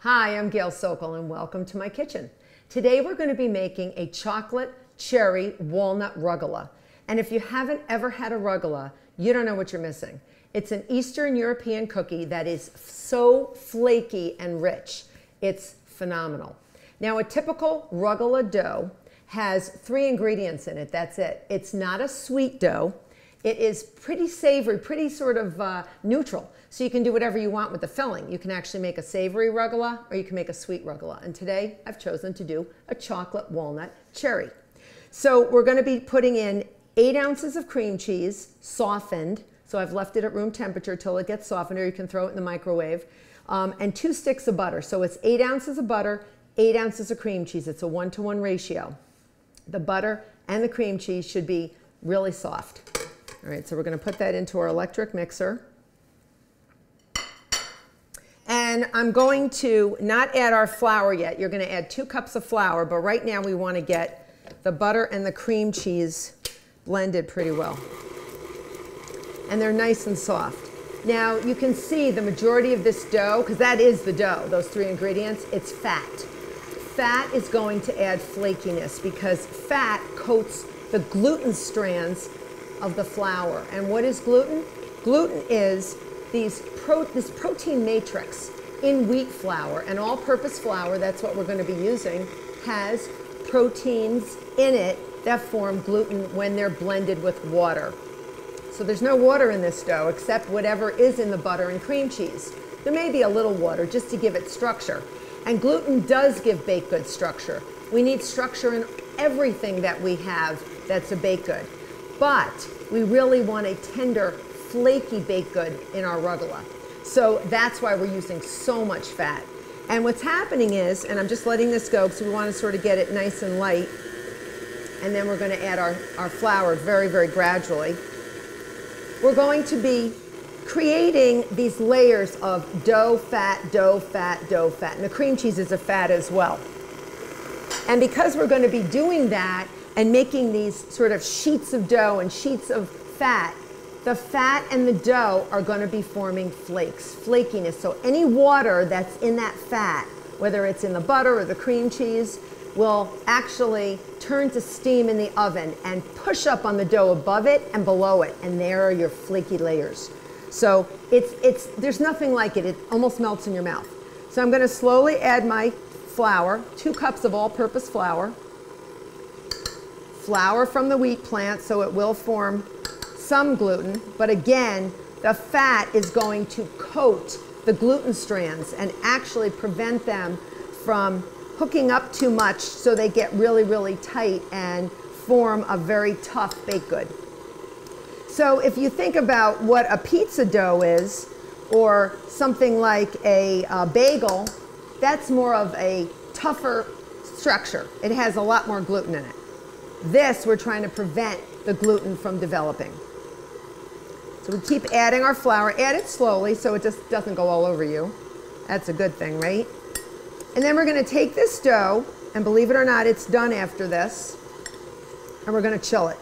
Hi, I'm Gail Sokol and welcome to my kitchen. Today we're going to be making a chocolate cherry walnut rugelach. And if you haven't ever had a rugelach, you don't know what you're missing. It's an Eastern European cookie that is so flaky and rich. It's phenomenal. Now, a typical rugelach dough has three ingredients in it. That's it. It's not a sweet dough. It is pretty savory, pretty sort of uh, neutral. So you can do whatever you want with the filling. You can actually make a savory rugelach or you can make a sweet rugelach. And today I've chosen to do a chocolate walnut cherry. So we're going to be putting in eight ounces of cream cheese, softened. So I've left it at room temperature till it gets softened, or you can throw it in the microwave. Um, and two sticks of butter. So it's eight ounces of butter, eight ounces of cream cheese. It's a one to one ratio. The butter and the cream cheese should be really soft. All right, so we're going to put that into our electric mixer. And I'm going to not add our flour yet. You're going to add two cups of flour, but right now we want to get the butter and the cream cheese blended pretty well. And they're nice and soft. Now you can see the majority of this dough, because that is the dough, those three ingredients, it's fat. Fat is going to add flakiness because fat coats the gluten strands of the flour. And what is gluten? Gluten is these pro, this protein matrix in wheat flour and all purpose flour, that's what we're going to be using, has proteins in it that form gluten when they're blended with water. So there's no water in this dough except whatever is in the butter and cream cheese. There may be a little water just to give it structure. And gluten does give baked good structure. We need structure in everything that we have that's a baked good. But we really want a tender, flaky baked good in our rugelach. So that's why we're using so much fat. And what's happening is, and I'm just letting this go because we want to sort of get it nice and light. And then we're going to add our, our flour very, very gradually. We're going to be creating these layers of dough, fat, dough, fat, dough, fat. And the cream cheese is a fat as well. And because we're going to be doing that and making these sort of sheets of dough and sheets of fat, the fat and the dough are going to be forming flakes, flakiness. So any water that's in that fat, whether it's in the butter or the cream cheese, will actually turn to steam in the oven and push up on the dough above it and below it. And there are your flaky layers. So it's, it's, there's nothing like it. It almost melts in your mouth. So I'm going to slowly add my flour, two cups of all-purpose flour. Flour from the wheat plant, so it will form some gluten. But again, the fat is going to coat the gluten strands and actually prevent them from hooking up too much so they get really, really tight and form a very tough baked good. So if you think about what a pizza dough is, or something like a, a bagel, that's more of a tougher structure. It has a lot more gluten in it. This, we're trying to prevent the gluten from developing. So we keep adding our flour. Add it slowly so it just doesn't go all over you. That's a good thing, right? And then we're going to take this dough, and believe it or not, it's done after this, and we're going to chill it.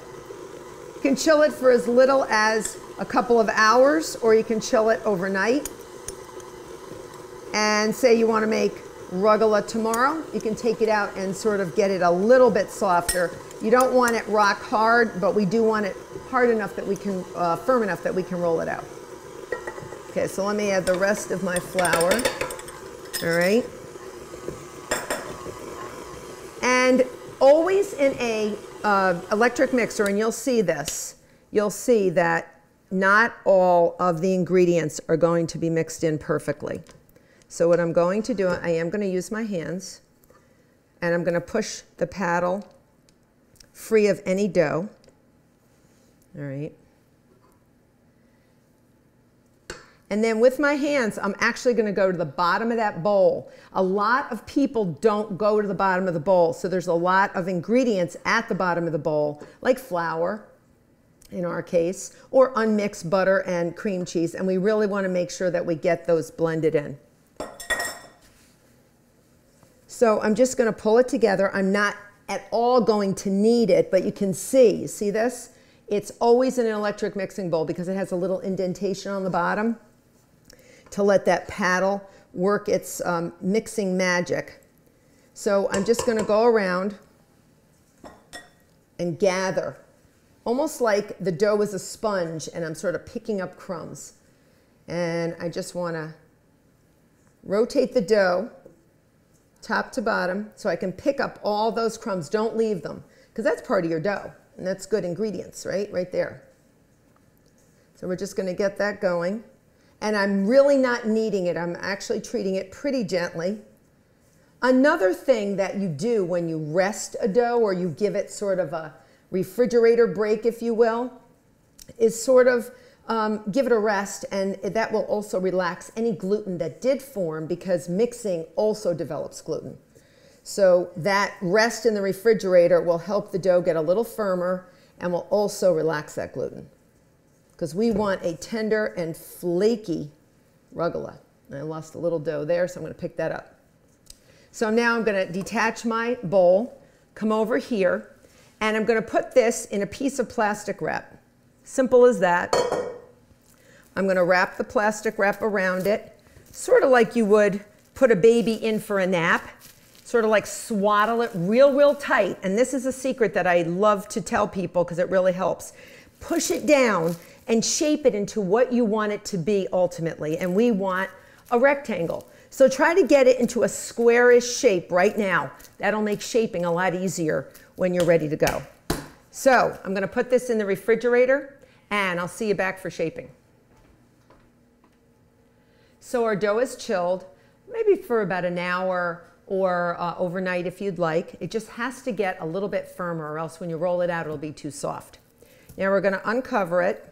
You can chill it for as little as a couple of hours, or you can chill it overnight. And say you want to make rugelach tomorrow, you can take it out and sort of get it a little bit softer. You don't want it rock hard, but we do want it hard enough that we can, uh, firm enough that we can roll it out. Okay, so let me add the rest of my flour. All right. And always in a uh, electric mixer, and you'll see this, you'll see that not all of the ingredients are going to be mixed in perfectly. So what I'm going to do, I am going to use my hands, and I'm going to push the paddle free of any dough. All right. And then with my hands, I'm actually going to go to the bottom of that bowl. A lot of people don't go to the bottom of the bowl, so there's a lot of ingredients at the bottom of the bowl, like flour, in our case, or unmixed butter and cream cheese, and we really want to make sure that we get those blended in. So I'm just going to pull it together. I'm not at all going to knead it, but you can see, see this? It's always in an electric mixing bowl because it has a little indentation on the bottom to let that paddle work its um, mixing magic. So I'm just going to go around and gather, almost like the dough is a sponge and I'm sort of picking up crumbs. And I just want to rotate the dough top to bottom so I can pick up all those crumbs. Don't leave them because that's part of your dough and that's good ingredients, right? Right there. So we're just going to get that going. And I'm really not kneading it. I'm actually treating it pretty gently. Another thing that you do when you rest a dough or you give it sort of a refrigerator break, if you will, is sort of um, give it a rest and that will also relax any gluten that did form because mixing also develops gluten. So that rest in the refrigerator will help the dough get a little firmer and will also relax that gluten because we want a tender and flaky rugelach. I lost a little dough there, so I'm going to pick that up. So now I'm going to detach my bowl, come over here, and I'm going to put this in a piece of plastic wrap. Simple as that. I'm going to wrap the plastic wrap around it, sort of like you would put a baby in for a nap, sort of like swaddle it real, real tight. And this is a secret that I love to tell people because it really helps. Push it down and shape it into what you want it to be ultimately. And we want a rectangle. So try to get it into a squarish shape right now. That'll make shaping a lot easier when you're ready to go. So I'm going to put this in the refrigerator and I'll see you back for shaping. So our dough is chilled, maybe for about an hour or uh, overnight if you'd like. It just has to get a little bit firmer or else when you roll it out it'll be too soft. Now we're going to uncover it.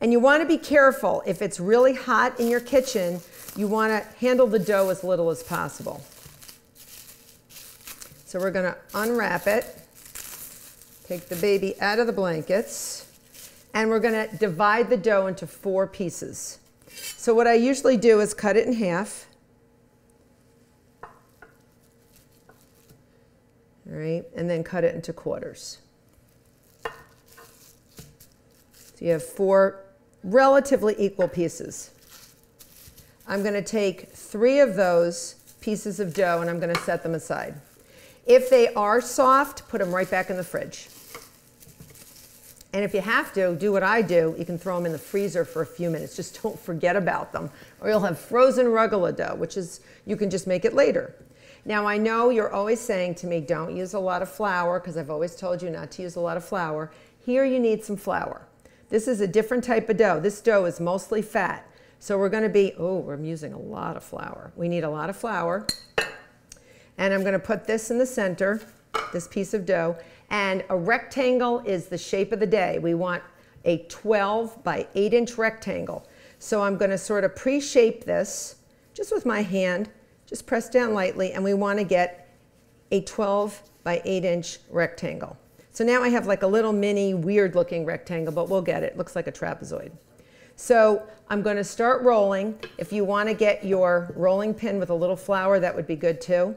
And you want to be careful. If it's really hot in your kitchen, you want to handle the dough as little as possible. So we're going to unwrap it, take the baby out of the blankets, and we're going to divide the dough into four pieces. So what I usually do is cut it in half. All right, and then cut it into quarters. So you have four relatively equal pieces. I'm going to take three of those pieces of dough and I'm going to set them aside. If they are soft, put them right back in the fridge. And if you have to, do what I do. You can throw them in the freezer for a few minutes. Just don't forget about them. Or you'll have frozen rugelach dough, which is, you can just make it later. Now, I know you're always saying to me, don't use a lot of flour, because I've always told you not to use a lot of flour. Here you need some flour. This is a different type of dough. This dough is mostly fat. So we're going to be, oh, we're using a lot of flour. We need a lot of flour. And I'm going to put this in the center, this piece of dough. And a rectangle is the shape of the day. We want a 12 by 8 inch rectangle. So I'm going to sort of pre-shape this just with my hand, just press down lightly, and we want to get a 12 by 8 inch rectangle. So now I have like a little mini weird looking rectangle, but we'll get it. it looks like a trapezoid. So I'm going to start rolling. If you want to get your rolling pin with a little flour, that would be good too.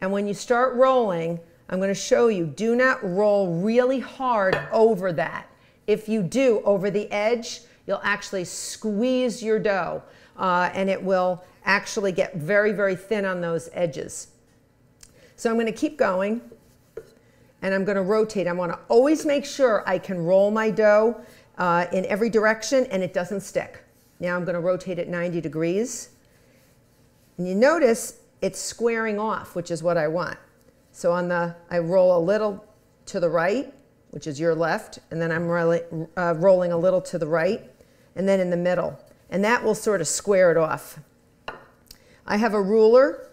And when you start rolling, I'm going to show you, do not roll really hard over that. If you do over the edge, you'll actually squeeze your dough uh, and it will actually get very, very thin on those edges. So I'm going to keep going and I'm going to rotate. I want to always make sure I can roll my dough uh, in every direction and it doesn't stick. Now I'm going to rotate it 90 degrees. And you notice it's squaring off, which is what I want. So on the, I roll a little to the right, which is your left, and then I'm really, uh, rolling a little to the right, and then in the middle. And that will sort of square it off. I have a ruler.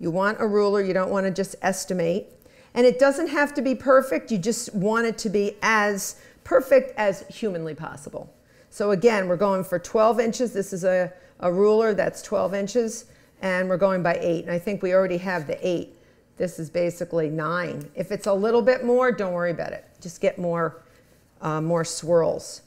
You want a ruler, you don't want to just estimate. And it doesn't have to be perfect, you just want it to be as perfect as humanly possible. So again, we're going for 12 inches. This is a, a ruler that's 12 inches, and we're going by 8. And I think we already have the 8. This is basically nine. If it's a little bit more, don't worry about it. Just get more, uh, more swirls.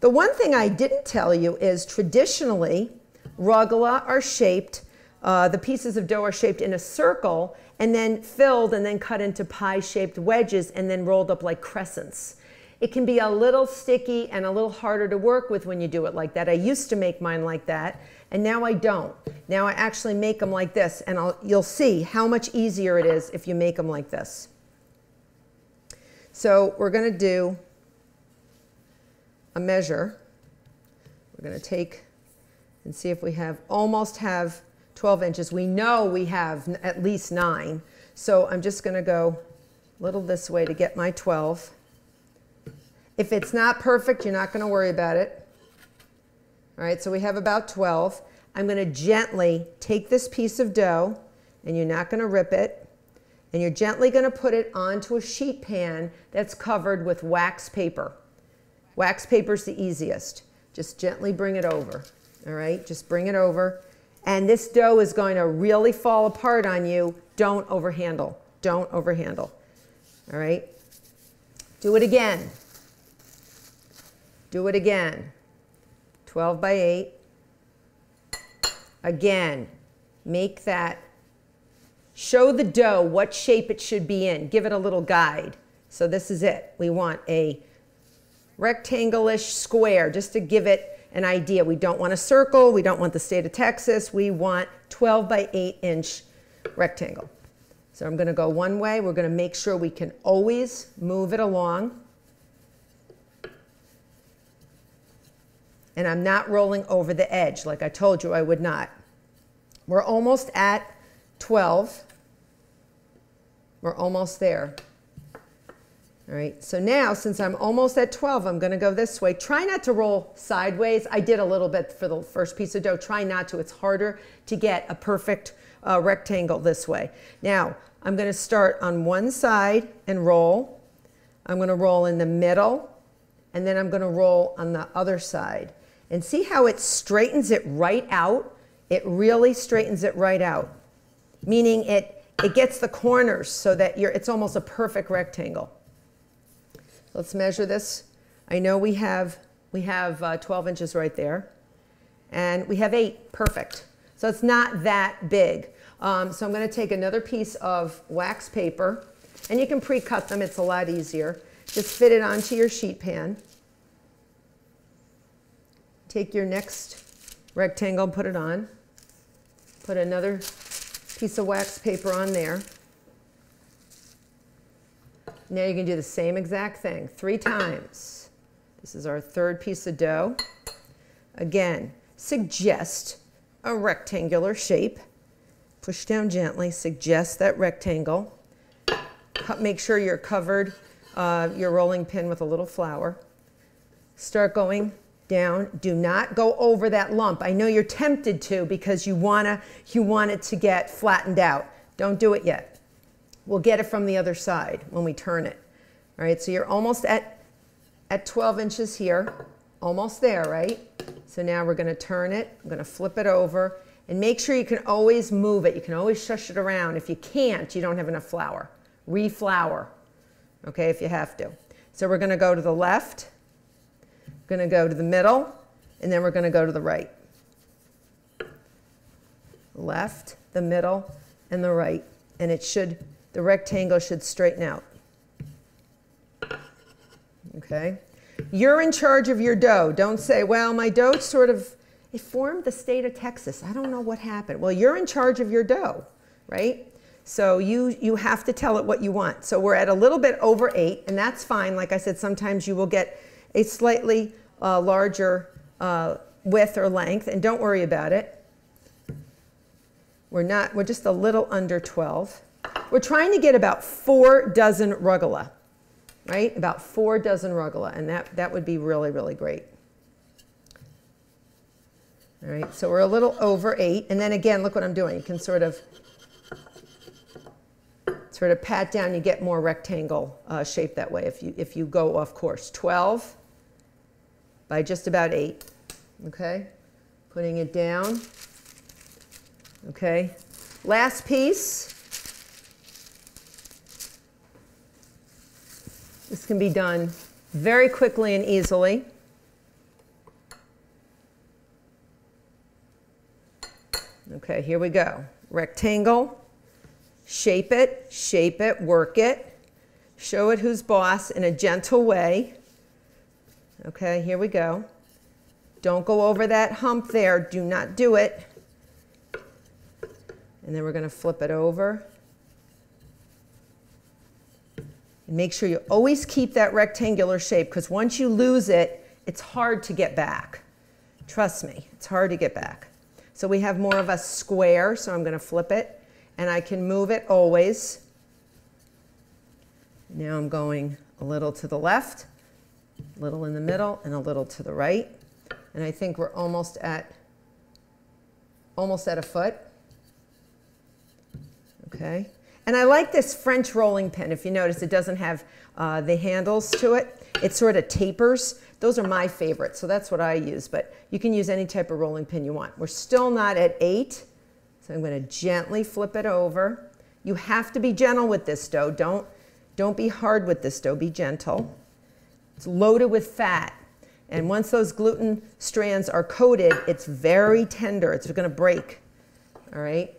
The one thing I didn't tell you is traditionally, rugelach are shaped, uh, the pieces of dough are shaped in a circle and then filled and then cut into pie-shaped wedges and then rolled up like crescents. It can be a little sticky and a little harder to work with when you do it like that. I used to make mine like that, and now I don't. Now I actually make them like this, and I'll, you'll see how much easier it is if you make them like this. So we're going to do a measure. We're going to take and see if we have almost have 12 inches. We know we have at least 9. So I'm just going to go a little this way to get my 12. If it's not perfect, you're not going to worry about it. All right, so we have about 12. I'm going to gently take this piece of dough, and you're not going to rip it, and you're gently going to put it onto a sheet pan that's covered with wax paper. Wax paper is the easiest. Just gently bring it over. All right, just bring it over. And this dough is going to really fall apart on you. Don't overhandle. Don't overhandle. All right, do it again. Do it again. 12 by 8. Again, make that, show the dough what shape it should be in. Give it a little guide. So this is it. We want a rectangle-ish square just to give it an idea. We don't want a circle. We don't want the state of Texas. We want 12 by 8 inch rectangle. So I'm going to go one way. We're going to make sure we can always move it along. And I'm not rolling over the edge like I told you I would not. We're almost at 12. We're almost there. All right, so now since I'm almost at 12, I'm gonna go this way. Try not to roll sideways. I did a little bit for the first piece of dough. Try not to, it's harder to get a perfect uh, rectangle this way. Now, I'm gonna start on one side and roll. I'm gonna roll in the middle, and then I'm gonna roll on the other side. And see how it straightens it right out? It really straightens it right out, meaning it, it gets the corners so that you're, it's almost a perfect rectangle. Let's measure this. I know we have, we have uh, 12 inches right there, and we have 8, perfect. So it's not that big. Um, so I'm going to take another piece of wax paper, and you can pre-cut them, it's a lot easier. Just fit it onto your sheet pan. Take your next rectangle and put it on. Put another piece of wax paper on there. Now you can do the same exact thing three times. This is our third piece of dough. Again, suggest a rectangular shape. Push down gently, suggest that rectangle. Make sure you're covered uh, your rolling pin with a little flour. Start going down. Do not go over that lump. I know you're tempted to because you wanna you want it to get flattened out. Don't do it yet. We'll get it from the other side when we turn it. All right, so you're almost at at 12 inches here, almost there, right? So now we're gonna turn it. I'm gonna flip it over and make sure you can always move it. You can always shush it around. If you can't, you don't have enough flour. Reflour, okay, if you have to. So we're gonna go to the left going to go to the middle, and then we're going to go to the right. Left, the middle, and the right. And it should, the rectangle should straighten out. Okay? You're in charge of your dough. Don't say, well, my dough sort of, it formed the state of Texas. I don't know what happened. Well, you're in charge of your dough, right? So you, you have to tell it what you want. So we're at a little bit over eight, and that's fine. Like I said, sometimes you will get a slightly uh, larger uh, width or length, and don't worry about it. We're not, we're just a little under 12. We're trying to get about four dozen rugula, right? About four dozen rugula, and that, that would be really, really great. All right, so we're a little over eight, and then again, look what I'm doing. You can sort of sort of pat down, you get more rectangle uh, shape that way if you, if you go off course. 12, by just about eight. Okay, putting it down. Okay, last piece. This can be done very quickly and easily. Okay, here we go. Rectangle, shape it, shape it, work it, show it who's boss in a gentle way. Okay, here we go. Don't go over that hump there. Do not do it. And then we're going to flip it over. And make sure you always keep that rectangular shape because once you lose it, it's hard to get back. Trust me, it's hard to get back. So we have more of a square, so I'm going to flip it. And I can move it always. Now I'm going a little to the left, a little in the middle, and a little to the right. And I think we're almost at almost at a foot. Okay. And I like this French rolling pin. If you notice, it doesn't have uh, the handles to it. It sort of tapers. Those are my favorites, so that's what I use. But you can use any type of rolling pin you want. We're still not at eight, so I'm going to gently flip it over. You have to be gentle with this dough. Don't, don't be hard with this dough. Be gentle. It's loaded with fat. And once those gluten strands are coated, it's very tender. It's going to break. All right.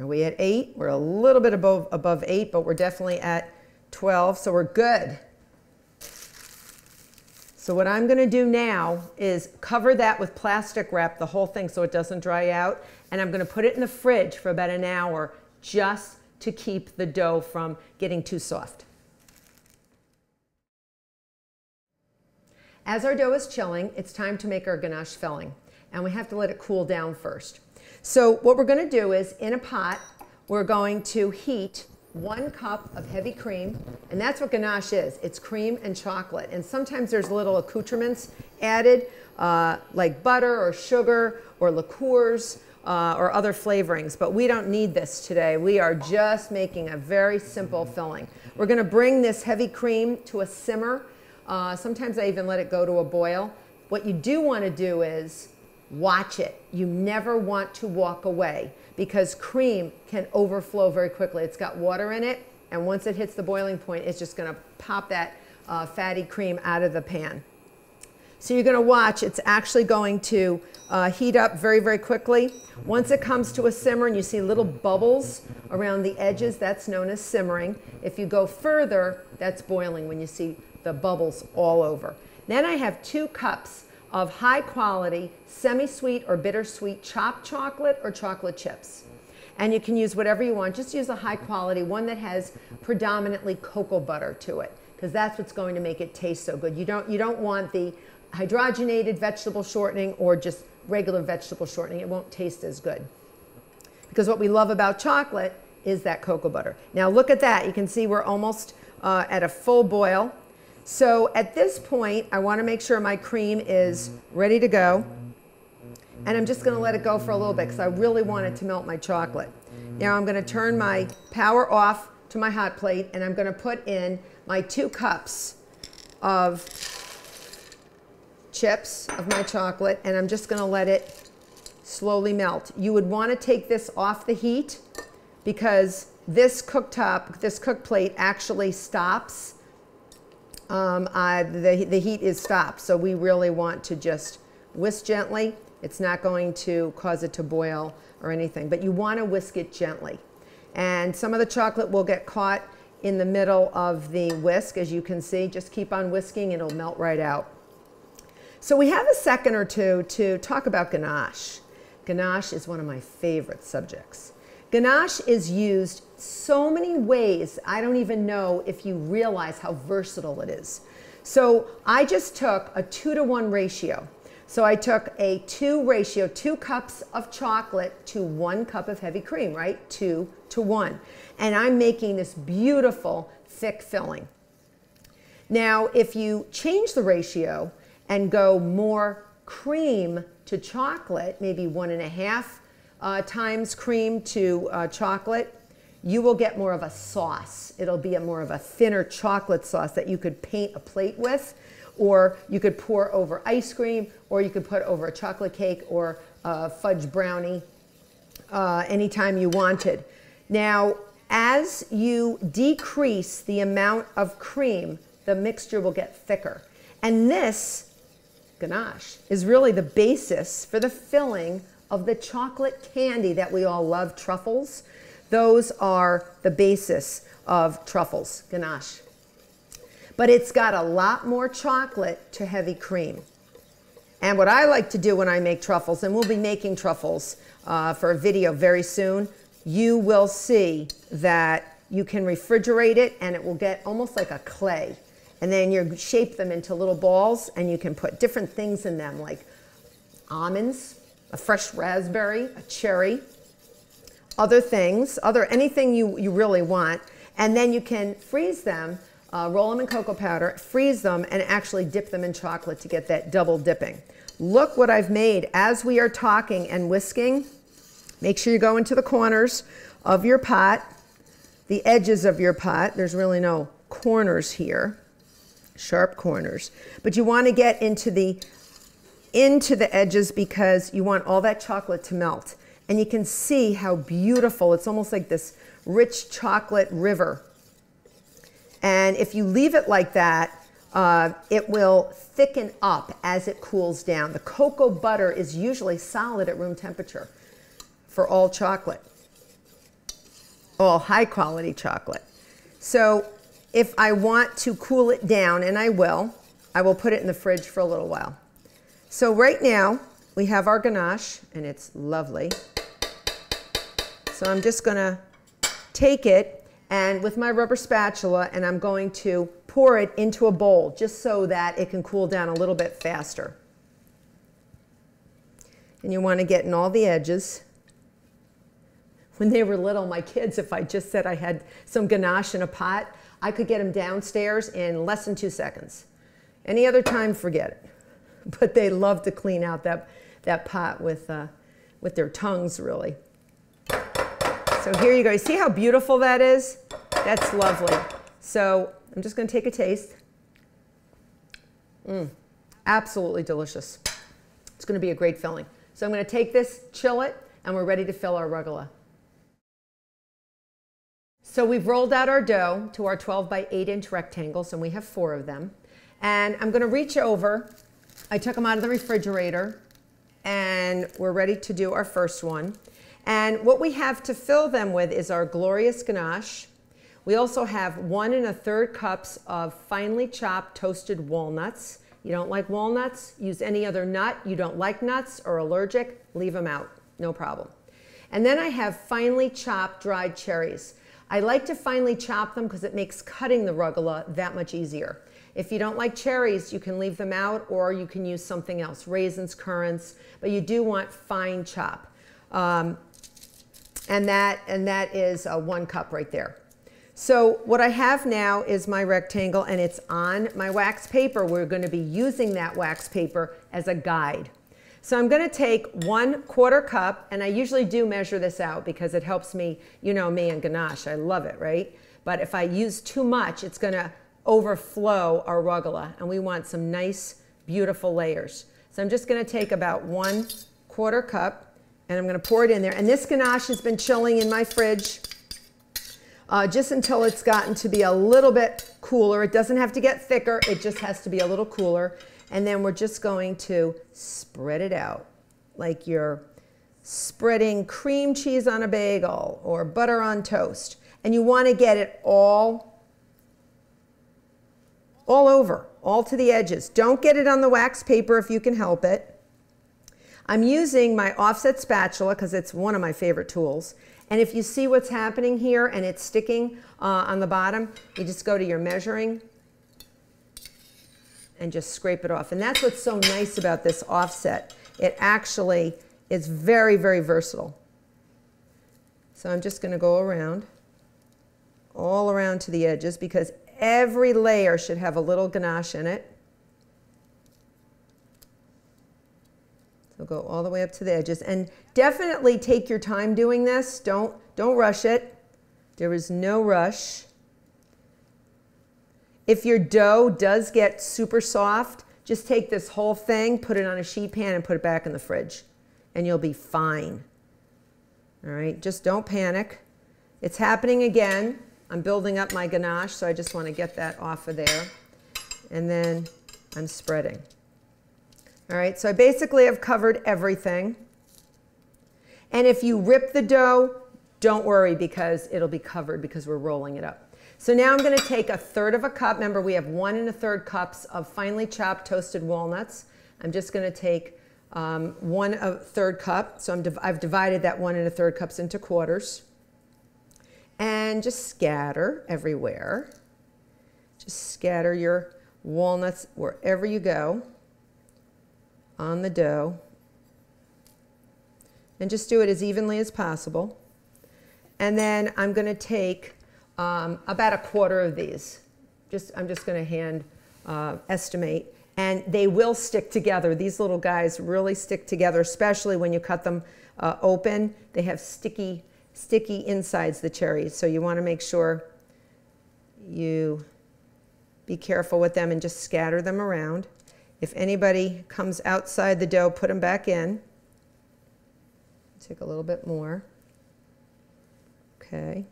Are we at eight? We're a little bit above, above eight, but we're definitely at 12, so we're good. So what I'm gonna do now is cover that with plastic wrap, the whole thing, so it doesn't dry out. And I'm gonna put it in the fridge for about an hour just to keep the dough from getting too soft. As our dough is chilling, it's time to make our ganache filling. And we have to let it cool down first. So what we're going to do is in a pot, we're going to heat one cup of heavy cream, and that's what ganache is. It's cream and chocolate. And sometimes there's little accoutrements added, uh, like butter or sugar or liqueurs uh, or other flavorings, but we don't need this today. We are just making a very simple filling. We're gonna bring this heavy cream to a simmer. Uh, sometimes I even let it go to a boil. What you do wanna do is watch it. You never want to walk away because cream can overflow very quickly. It's got water in it, and once it hits the boiling point, it's just going to pop that uh, fatty cream out of the pan. So you're going to watch, it's actually going to uh, heat up very, very quickly. Once it comes to a simmer and you see little bubbles around the edges, that's known as simmering. If you go further, that's boiling when you see the bubbles all over. Then I have two cups of high quality, semi-sweet or bittersweet chopped chocolate or chocolate chips. And you can use whatever you want. Just use a high quality, one that has predominantly cocoa butter to it, because that's what's going to make it taste so good. You don't, you don't want the hydrogenated vegetable shortening or just regular vegetable shortening. It won't taste as good. Because what we love about chocolate is that cocoa butter. Now look at that. You can see we're almost uh, at a full boil. So at this point, I want to make sure my cream is ready to go. And I'm just going to let it go for a little bit because I really want it to melt my chocolate. Now I'm going to turn my power off to my hot plate and I'm going to put in my two cups of chips of my chocolate and I'm just going to let it slowly melt. You would want to take this off the heat because this cooktop, this cook plate actually stops um, I, the, the heat is stopped. So we really want to just whisk gently. It's not going to cause it to boil or anything, but you want to whisk it gently. And some of the chocolate will get caught in the middle of the whisk, as you can see. Just keep on whisking, it'll melt right out. So we have a second or two to talk about ganache. Ganache is one of my favorite subjects. Ganache is used so many ways, I don't even know if you realize how versatile it is. So I just took a two to one ratio. So I took a two ratio, two cups of chocolate to one cup of heavy cream, right? Two to one. And I'm making this beautiful thick filling. Now, if you change the ratio and go more cream to chocolate, maybe one and a half uh, times cream to uh, chocolate, you will get more of a sauce. It'll be a more of a thinner chocolate sauce that you could paint a plate with, or you could pour over ice cream, or you could put over a chocolate cake or a fudge brownie uh, anytime you wanted. Now, as you decrease the amount of cream, the mixture will get thicker. And this ganache is really the basis for the filling of the chocolate candy that we all love, truffles. Those are the basis of truffles, ganache. but it's got a lot more chocolate to heavy cream. And what I like to do when I make truffles, and we'll be making truffles uh, for a video very soon, you will see that you can refrigerate it and it will get almost like a clay. And then you shape them into little balls and you can put different things in them like almonds, a fresh raspberry, a cherry, other things, other anything you, you really want. And then you can freeze them, uh, roll them in cocoa powder, freeze them, and actually dip them in chocolate to get that double dipping. Look what I've made as we are talking and whisking. Make sure you go into the corners of your pot, the edges of your pot. There's really no corners here, sharp corners. But you want to get into the into the edges because you want all that chocolate to melt. And you can see how beautiful, it's almost like this rich chocolate river. And if you leave it like that, uh, it will thicken up as it cools down. The cocoa butter is usually solid at room temperature for all chocolate, all high quality chocolate. So if I want to cool it down, and I will, I will put it in the fridge for a little while. So right now, we have our ganache, and it's lovely. So I'm just going to take it and with my rubber spatula, and I'm going to pour it into a bowl just so that it can cool down a little bit faster. And you want to get in all the edges. When they were little, my kids, if I just said I had some ganache in a pot, I could get them downstairs in less than two seconds. Any other time, forget it. But they love to clean out that, that pot with, uh, with their tongues, really. So here you go. See how beautiful that is? That's lovely. So I'm just going to take a taste. Mmm, absolutely delicious. It's going to be a great filling. So I'm going to take this, chill it, and we're ready to fill our rugelach. So we've rolled out our dough to our 12 by 8 inch rectangles, and we have four of them. And I'm going to reach over. I took them out of the refrigerator, and we're ready to do our first one. And what we have to fill them with is our glorious ganache. We also have one and a third cups of finely chopped toasted walnuts. You don't like walnuts? Use any other nut. You don't like nuts or allergic? Leave them out. No problem. And then I have finely chopped dried cherries. I like to finely chop them because it makes cutting the rugelach that much easier. If you don't like cherries, you can leave them out or you can use something else, raisins, currants, but you do want fine chop. Um, and that, and that is a one cup right there. So what I have now is my rectangle and it's on my wax paper. We're going to be using that wax paper as a guide. So I'm going to take one quarter cup, and I usually do measure this out because it helps me, you know me and ganache, I love it, right? But if I use too much, it's going to overflow our rugelach, and we want some nice, beautiful layers. So I'm just going to take about one quarter cup, and I'm going to pour it in there. And this ganache has been chilling in my fridge uh, just until it's gotten to be a little bit cooler. It doesn't have to get thicker. It just has to be a little cooler. And then we're just going to spread it out like you're spreading cream cheese on a bagel or butter on toast. And you want to get it all, all over, all to the edges. Don't get it on the wax paper if you can help it. I'm using my offset spatula because it's one of my favorite tools. And if you see what's happening here and it's sticking uh, on the bottom, you just go to your measuring and just scrape it off. And that's what's so nice about this offset. It actually is very, very versatile. So I'm just going to go around, all around to the edges because every layer should have a little ganache in it. So go all the way up to the edges. And definitely take your time doing this. Don't, don't rush it. There is no rush. If your dough does get super soft, just take this whole thing, put it on a sheet pan, and put it back in the fridge. And you'll be fine. All right, just don't panic. It's happening again. I'm building up my ganache, so I just want to get that off of there. And then I'm spreading. All right, so I basically have covered everything. And if you rip the dough, don't worry because it'll be covered because we're rolling it up. So now I'm going to take a third of a cup. Remember, we have one and a third cups of finely chopped toasted walnuts. I'm just going to take um, one third cup. So div I've divided that one and a third cups into quarters. And just scatter everywhere. Just scatter your walnuts wherever you go on the dough. And just do it as evenly as possible. And then I'm going to take um, about a quarter of these. Just, I'm just going to hand uh, estimate. And they will stick together. These little guys really stick together, especially when you cut them uh, open. They have sticky, sticky insides, the cherries. So you want to make sure you be careful with them and just scatter them around. If anybody comes outside the dough, put them back in. Take a little bit more. Okay.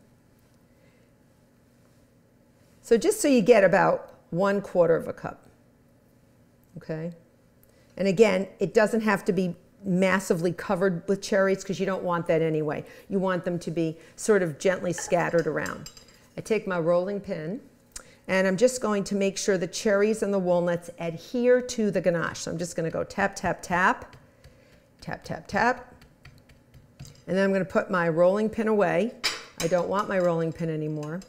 So just so you get about one quarter of a cup. Okay? And again, it doesn't have to be massively covered with cherries because you don't want that anyway. You want them to be sort of gently scattered around. I take my rolling pin and I'm just going to make sure the cherries and the walnuts adhere to the ganache. So I'm just going to go tap, tap, tap, tap, tap, tap. And then I'm going to put my rolling pin away. I don't want my rolling pin anymore.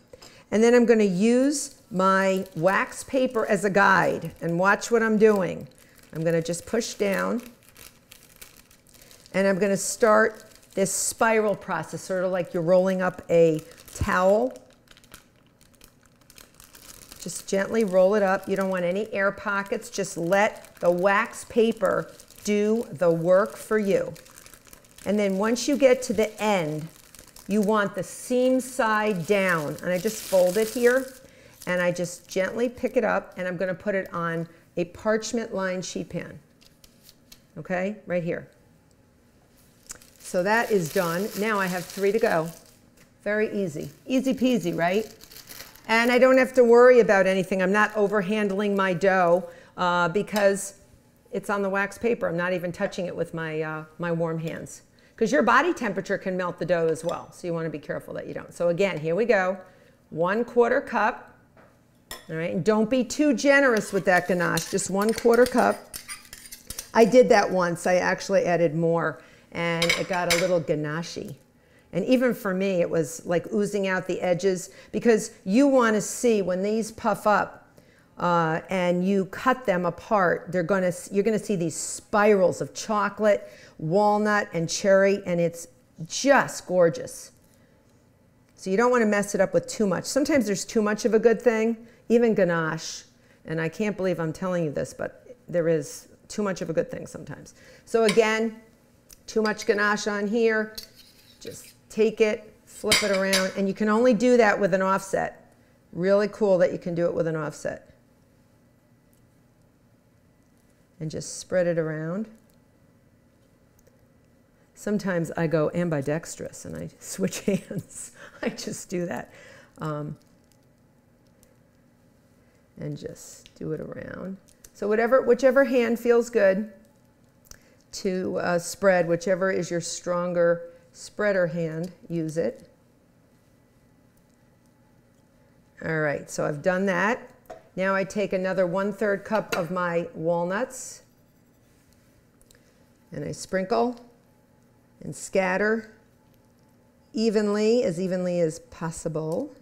And then I'm going to use my wax paper as a guide and watch what I'm doing. I'm going to just push down and I'm going to start this spiral process, sort of like you're rolling up a towel. Just gently roll it up. You don't want any air pockets. Just let the wax paper do the work for you. And then once you get to the end, you want the seam side down. And I just fold it here and I just gently pick it up and I'm going to put it on a parchment lined sheet pan. Okay, right here. So that is done. Now I have three to go. Very easy. Easy peasy, right? And I don't have to worry about anything. I'm not overhandling my dough uh, because it's on the wax paper. I'm not even touching it with my, uh, my warm hands because your body temperature can melt the dough as well. So you want to be careful that you don't. So again, here we go. One quarter cup. All right, and don't be too generous with that ganache, just one quarter cup. I did that once. I actually added more and it got a little ganache. And even for me, it was like oozing out the edges because you want to see when these puff up uh, and you cut them apart, they're gonna, you're going to see these spirals of chocolate walnut, and cherry, and it's just gorgeous. So you don't want to mess it up with too much. Sometimes there's too much of a good thing, even ganache. And I can't believe I'm telling you this, but there is too much of a good thing sometimes. So again, too much ganache on here, just take it, flip it around, and you can only do that with an offset. Really cool that you can do it with an offset. And just spread it around. Sometimes I go ambidextrous and I switch hands. I just do that. Um, and just do it around. So whatever, whichever hand feels good to uh, spread, whichever is your stronger spreader hand, use it. All right, so I've done that. Now I take another one-third cup of my walnuts and I sprinkle and scatter evenly, as evenly as possible.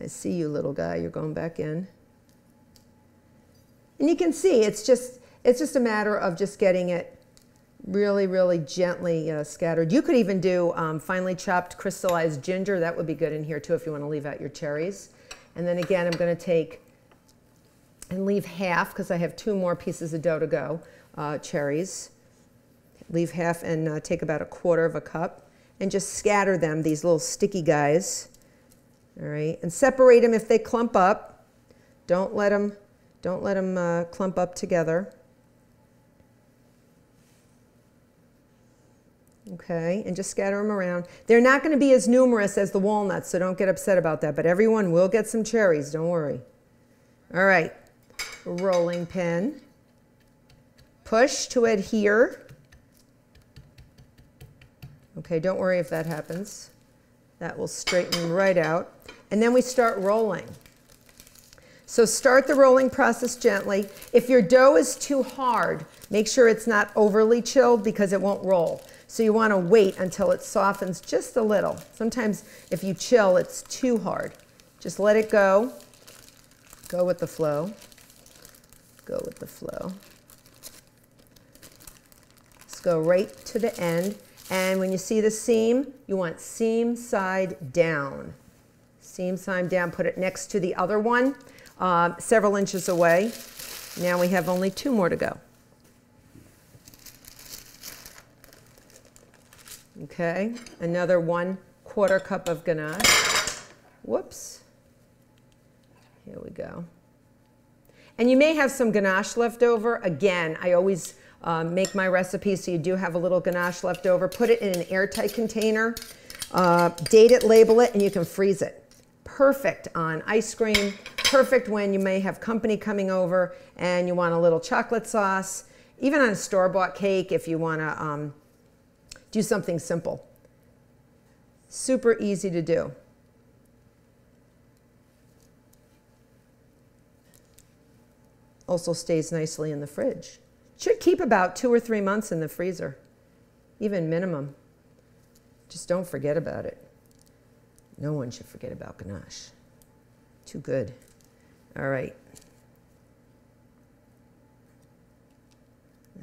I see you, little guy. You're going back in. And you can see it's just, it's just a matter of just getting it really, really gently uh, scattered. You could even do um, finely chopped crystallized ginger. That would be good in here too if you want to leave out your cherries. And then again, I'm going to take and leave half because I have two more pieces of dough to go, uh, cherries leave half and uh, take about a quarter of a cup and just scatter them, these little sticky guys. All right, and separate them if they clump up. Don't let them, don't let them uh, clump up together. Okay, and just scatter them around. They're not going to be as numerous as the walnuts, so don't get upset about that, but everyone will get some cherries, don't worry. All right, rolling pin. Push to adhere. Okay, don't worry if that happens. That will straighten right out. And then we start rolling. So start the rolling process gently. If your dough is too hard, make sure it's not overly chilled because it won't roll. So you want to wait until it softens just a little. Sometimes if you chill, it's too hard. Just let it go. Go with the flow. Go with the flow. Let's go right to the end. And when you see the seam, you want seam side down. Seam side down, put it next to the other one, uh, several inches away. Now we have only two more to go. Okay, another one quarter cup of ganache. Whoops. Here we go. And you may have some ganache left over. Again, I always um, make my recipe so you do have a little ganache left over. Put it in an airtight container. Uh, date it, label it, and you can freeze it. Perfect on ice cream. Perfect when you may have company coming over and you want a little chocolate sauce. Even on a store-bought cake if you want to um, do something simple. Super easy to do. Also stays nicely in the fridge. Should keep about two or three months in the freezer, even minimum. Just don't forget about it. No one should forget about ganache. Too good. All right.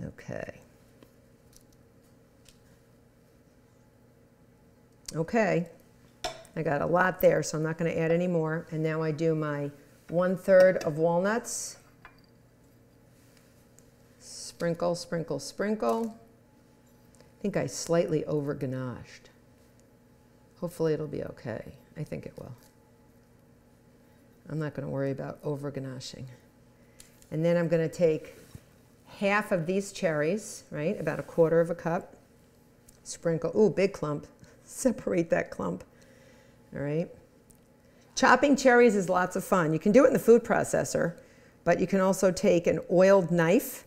Okay. Okay. I got a lot there, so I'm not going to add any more. And now I do my one third of walnuts. Sprinkle, sprinkle, sprinkle. I think I slightly over ganached. Hopefully it'll be okay. I think it will. I'm not going to worry about over ganaching. And then I'm going to take half of these cherries, right, about a quarter of a cup. Sprinkle, ooh, big clump. Separate that clump, all right. Chopping cherries is lots of fun. You can do it in the food processor, but you can also take an oiled knife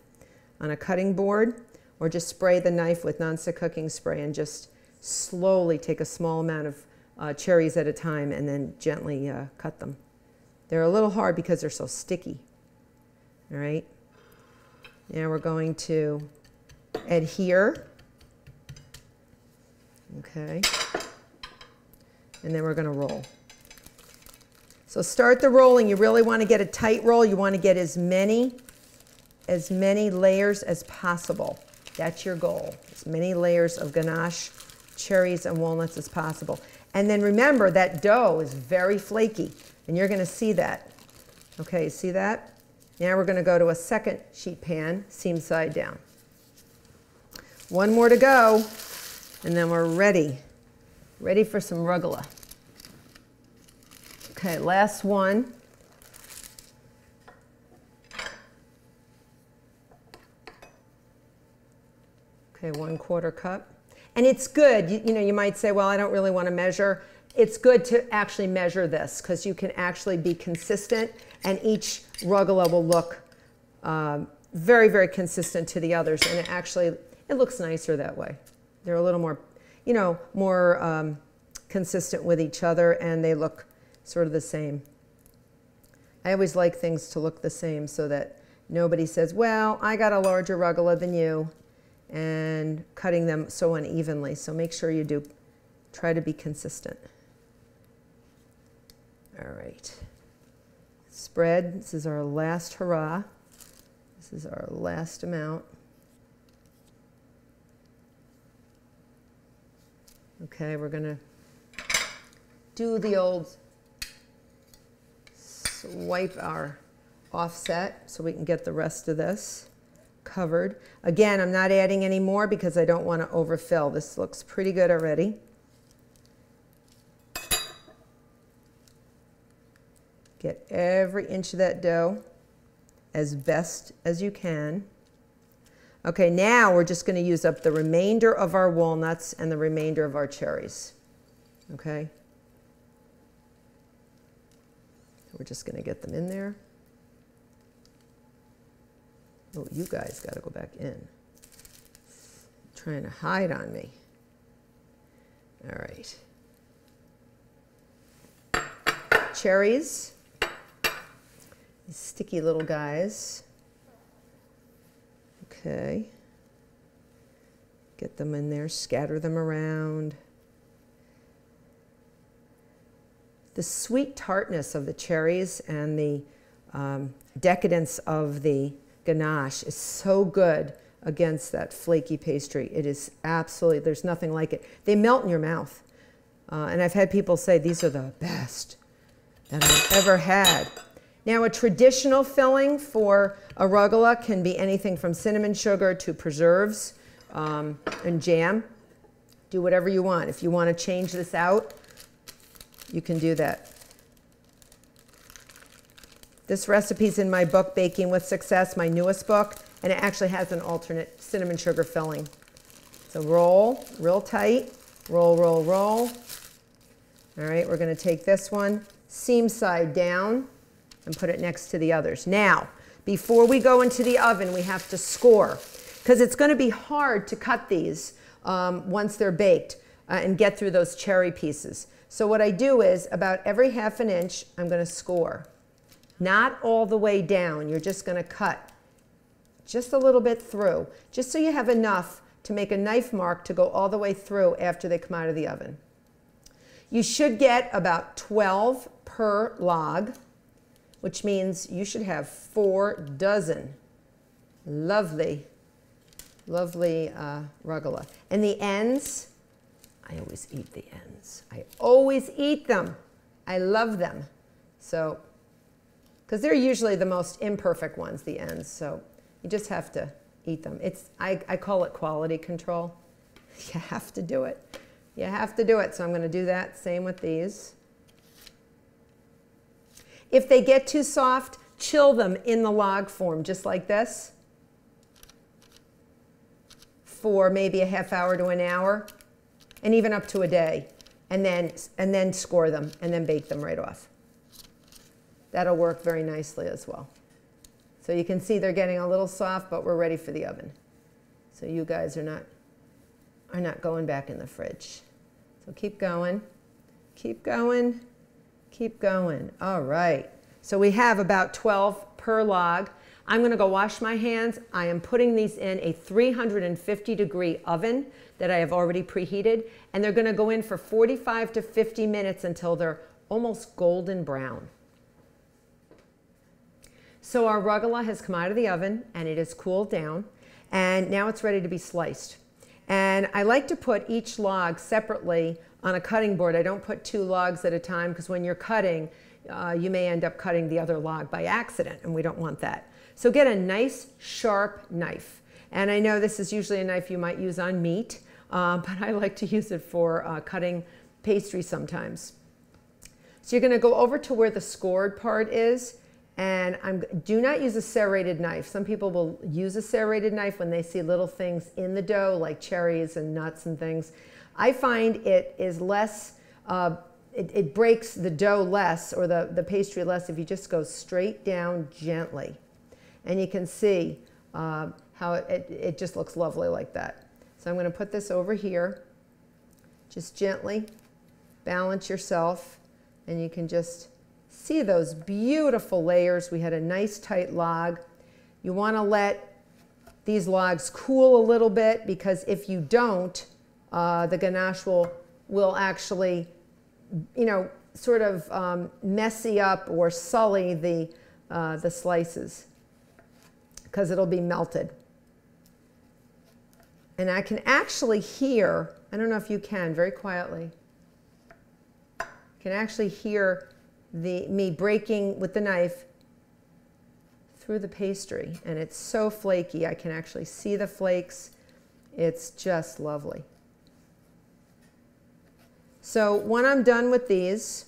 on a cutting board or just spray the knife with nonstick cooking spray and just slowly take a small amount of uh, cherries at a time and then gently uh, cut them. They're a little hard because they're so sticky. All right. Now we're going to adhere. Okay. And then we're going to roll. So start the rolling. You really want to get a tight roll. You want to get as many as many layers as possible. That's your goal. As many layers of ganache, cherries, and walnuts as possible. And then remember that dough is very flaky, and you're going to see that. Okay, see that? Now we're going to go to a second sheet pan, seam side down. One more to go, and then we're ready. Ready for some rugelach. Okay, last one. Okay, one quarter cup. And it's good, you, you know, you might say, well, I don't really want to measure. It's good to actually measure this because you can actually be consistent and each rugelach will look um, very, very consistent to the others. And it actually, it looks nicer that way. They're a little more, you know, more um, consistent with each other and they look sort of the same. I always like things to look the same so that nobody says, well, I got a larger rugelach than you and cutting them so unevenly. So make sure you do try to be consistent. All right. Spread. This is our last hurrah. This is our last amount. Okay, we're going to do the old swipe our offset so we can get the rest of this covered. Again, I'm not adding any more because I don't want to overfill. This looks pretty good already. Get every inch of that dough as best as you can. Okay, now we're just going to use up the remainder of our walnuts and the remainder of our cherries. Okay? We're just going to get them in there. Oh, you guys got to go back in. Trying to hide on me. All right. cherries. These sticky little guys. Okay. Get them in there, scatter them around. The sweet tartness of the cherries and the um, decadence of the ganache is so good against that flaky pastry. It is absolutely, there's nothing like it. They melt in your mouth. Uh, and I've had people say these are the best that I've ever had. Now, a traditional filling for a rugelach can be anything from cinnamon sugar to preserves um, and jam. Do whatever you want. If you want to change this out, you can do that. This recipe's in my book, Baking with Success, my newest book, and it actually has an alternate cinnamon sugar filling. So roll, real tight, roll, roll, roll. All right, we're going to take this one, seam side down, and put it next to the others. Now, before we go into the oven, we have to score because it's going to be hard to cut these um, once they're baked uh, and get through those cherry pieces. So what I do is about every half an inch, I'm going to score. Not all the way down. You're just going to cut just a little bit through, just so you have enough to make a knife mark to go all the way through after they come out of the oven. You should get about 12 per log which means you should have four dozen lovely, lovely uh, rugelach. And the ends, I always eat the ends. I always eat them. I love them. So, because they're usually the most imperfect ones, the ends. So you just have to eat them. It's, I, I call it quality control. You have to do it. You have to do it. So I'm going to do that. Same with these. If they get too soft, chill them in the log form, just like this, for maybe a half hour to an hour, and even up to a day, and then, and then score them, and then bake them right off. That'll work very nicely as well. So you can see they're getting a little soft, but we're ready for the oven. So you guys are not, are not going back in the fridge. So keep going, keep going. Keep going. All right. So we have about 12 per log. I'm going to go wash my hands. I am putting these in a 350 degree oven that I have already preheated. And they're going to go in for 45 to 50 minutes until they're almost golden brown. So our rugelach has come out of the oven and it has cooled down. And now it's ready to be sliced. And I like to put each log separately on a cutting board. I don't put two logs at a time because when you're cutting, uh, you may end up cutting the other log by accident, and we don't want that. So get a nice sharp knife. And I know this is usually a knife you might use on meat, uh, but I like to use it for uh, cutting pastry sometimes. So you're going to go over to where the scored part is, and I'm, do not use a serrated knife. Some people will use a serrated knife when they see little things in the dough, like cherries and nuts and things. I find it is less, uh, it, it, breaks the dough less or the, the pastry less if you just go straight down gently. And you can see uh, how it, it, it just looks lovely like that. So I'm going to put this over here. Just gently balance yourself and you can just see those beautiful layers. We had a nice tight log. You want to let these logs cool a little bit because if you don't, uh, the ganache will, will actually, you know, sort of um, messy up or sully the, uh, the slices because it'll be melted. And I can actually hear, I don't know if you can, very quietly, can actually hear the, me breaking with the knife through the pastry. And it's so flaky, I can actually see the flakes. It's just lovely. So when I'm done with these,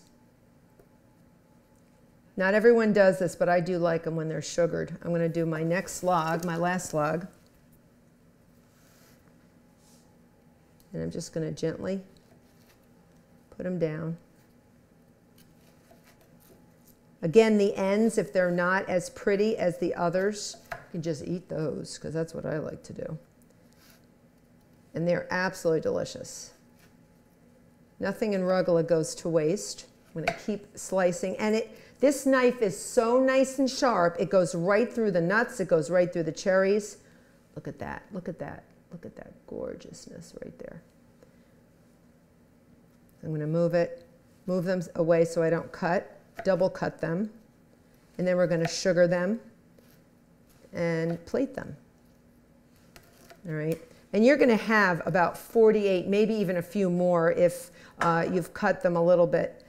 not everyone does this, but I do like them when they're sugared. I'm going to do my next log, my last log. And I'm just going to gently put them down. Again, the ends, if they're not as pretty as the others, you can just eat those because that's what I like to do. And they're absolutely delicious. Nothing in rugelach goes to waste. I'm going to keep slicing. And it, this knife is so nice and sharp. It goes right through the nuts. It goes right through the cherries. Look at that. Look at that. Look at that gorgeousness right there. I'm going to move it, move them away so I don't cut, double cut them. And then we're going to sugar them and plate them. All right. And you're going to have about 48, maybe even a few more if uh, you've cut them a little bit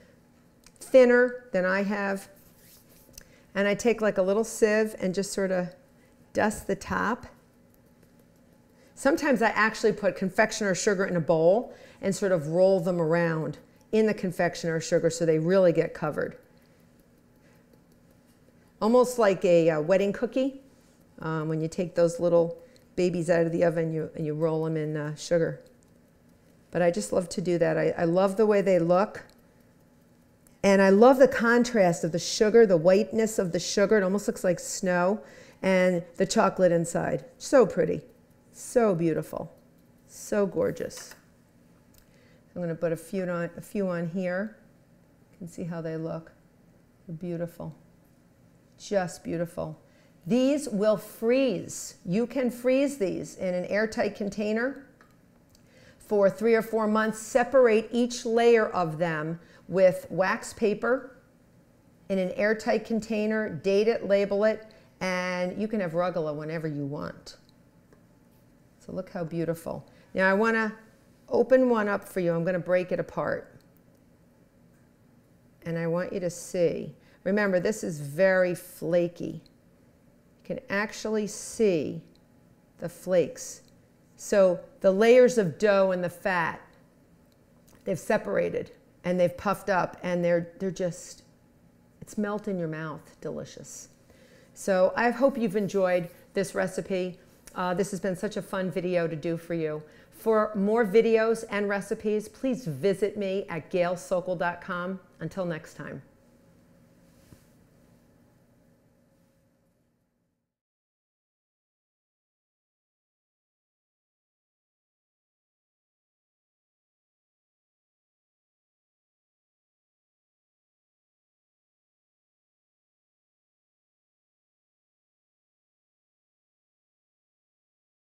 thinner than I have. And I take like a little sieve and just sort of dust the top. Sometimes I actually put confectioner sugar in a bowl and sort of roll them around in the confectioner sugar so they really get covered. Almost like a uh, wedding cookie um, when you take those little babies out of the oven you, and you roll them in uh, sugar. But I just love to do that. I, I love the way they look. And I love the contrast of the sugar, the whiteness of the sugar. It almost looks like snow. And the chocolate inside. So pretty. So beautiful. So gorgeous. I'm going to put a few on, a few on here. You can see how they look. They're beautiful. Just beautiful. These will freeze. You can freeze these in an airtight container for three or four months. Separate each layer of them with wax paper in an airtight container, date it, label it, and you can have rugelach whenever you want. So look how beautiful. Now I want to open one up for you. I'm going to break it apart. And I want you to see. Remember, this is very flaky. You can actually see the flakes. So the layers of dough and the fat, they've separated and they've puffed up and they're, they're just, it's melt in your mouth, delicious. So I hope you've enjoyed this recipe. Uh, this has been such a fun video to do for you. For more videos and recipes, please visit me at gailsokol.com. Until next time.